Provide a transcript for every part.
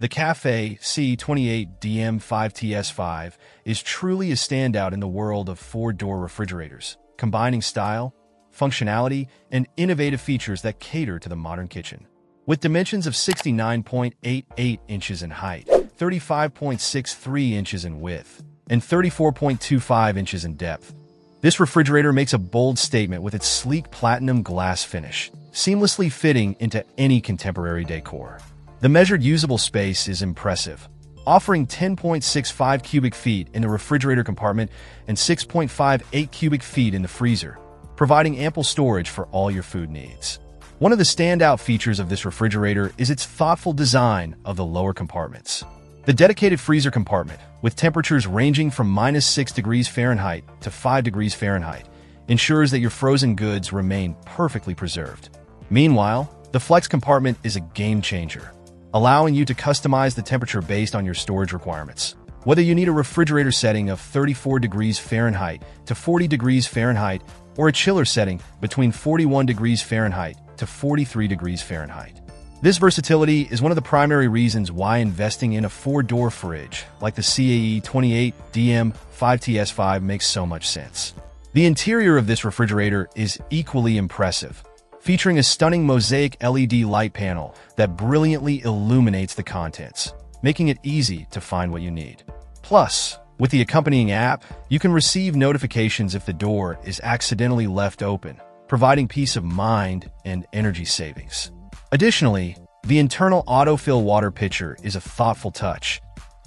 The Cafe CAE28DM5TS5 is truly a standout in the world of four-door refrigerators, combining style, functionality, and innovative features that cater to the modern kitchen. With dimensions of 69.88 inches in height, 35.63 inches in width, and 34.25 inches in depth, this refrigerator makes a bold statement with its sleek platinum glass finish, seamlessly fitting into any contemporary decor. The measured usable space is impressive, offering 10.65 cubic feet in the refrigerator compartment and 6.58 cubic feet in the freezer, providing ample storage for all your food needs. One of the standout features of this refrigerator is its thoughtful design of the lower compartments. The dedicated freezer compartment, with temperatures ranging from minus 6 degrees Fahrenheit to 5 degrees Fahrenheit, ensures that your frozen goods remain perfectly preserved. Meanwhile, the flex compartment is a game changer, allowing you to customize the temperature based on your storage requirements. Whether you need a refrigerator setting of 34 degrees Fahrenheit to 40 degrees Fahrenheit or a chiller setting between 41 degrees Fahrenheit to 43 degrees Fahrenheit. This versatility is one of the primary reasons why investing in a four-door fridge like the CAE 28DM5TS5 makes so much sense. The interior of this refrigerator is equally impressive, featuring a stunning mosaic LED light panel that brilliantly illuminates the contents, making it easy to find what you need. Plus, with the accompanying app, you can receive notifications if the door is accidentally left open, providing peace of mind and energy savings. Additionally, the internal autofill water pitcher is a thoughtful touch,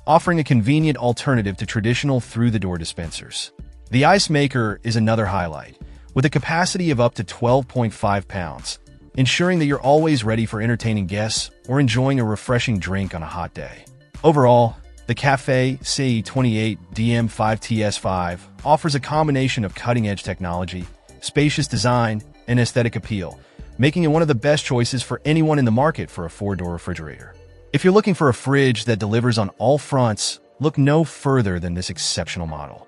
offering a convenient alternative to traditional through-the-door dispensers. The ice maker is another highlight, with a capacity of up to 12.5 pounds, ensuring that you're always ready for entertaining guests or enjoying a refreshing drink on a hot day. Overall, the Cafe CAE28 DM5TS5 offers a combination of cutting-edge technology, spacious design, and aesthetic appeal, making it one of the best choices for anyone in the market for a four-door refrigerator. If you're looking for a fridge that delivers on all fronts, look no further than this exceptional model.